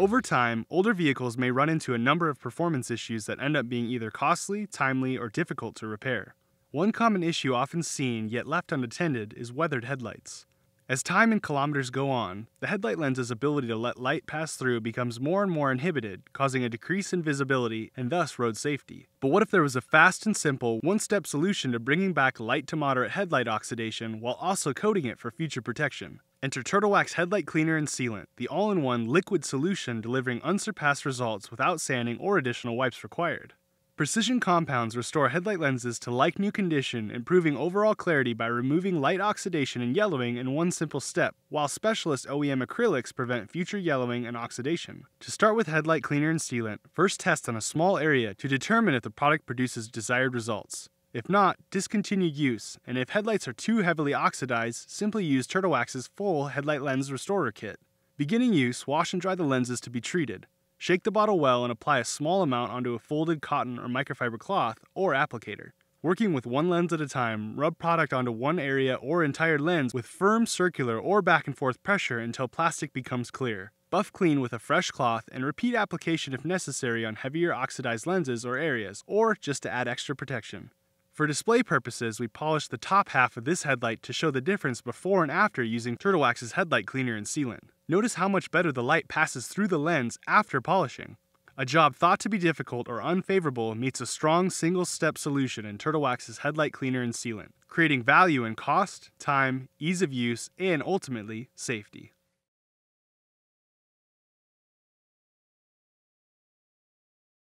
Over time, older vehicles may run into a number of performance issues that end up being either costly, timely, or difficult to repair. One common issue often seen yet left unattended is weathered headlights. As time and kilometers go on, the headlight lens's ability to let light pass through becomes more and more inhibited, causing a decrease in visibility and thus road safety. But what if there was a fast and simple, one step solution to bringing back light to moderate headlight oxidation while also coating it for future protection? Enter Turtle Wax Headlight Cleaner and Sealant, the all in one liquid solution delivering unsurpassed results without sanding or additional wipes required. Precision compounds restore headlight lenses to like new condition, improving overall clarity by removing light oxidation and yellowing in one simple step, while specialist OEM acrylics prevent future yellowing and oxidation. To start with headlight cleaner and sealant, first test on a small area to determine if the product produces desired results. If not, discontinue use, and if headlights are too heavily oxidized, simply use Turtle Wax's full headlight lens restorer kit. Beginning use, wash and dry the lenses to be treated. Shake the bottle well and apply a small amount onto a folded cotton or microfiber cloth or applicator. Working with one lens at a time, rub product onto one area or entire lens with firm circular or back and forth pressure until plastic becomes clear. Buff clean with a fresh cloth and repeat application if necessary on heavier oxidized lenses or areas, or just to add extra protection. For display purposes, we polished the top half of this headlight to show the difference before and after using Turtle Wax's headlight cleaner and sealant. Notice how much better the light passes through the lens after polishing. A job thought to be difficult or unfavorable meets a strong single-step solution in Turtle Wax's headlight cleaner and sealant, creating value in cost, time, ease of use, and ultimately, safety.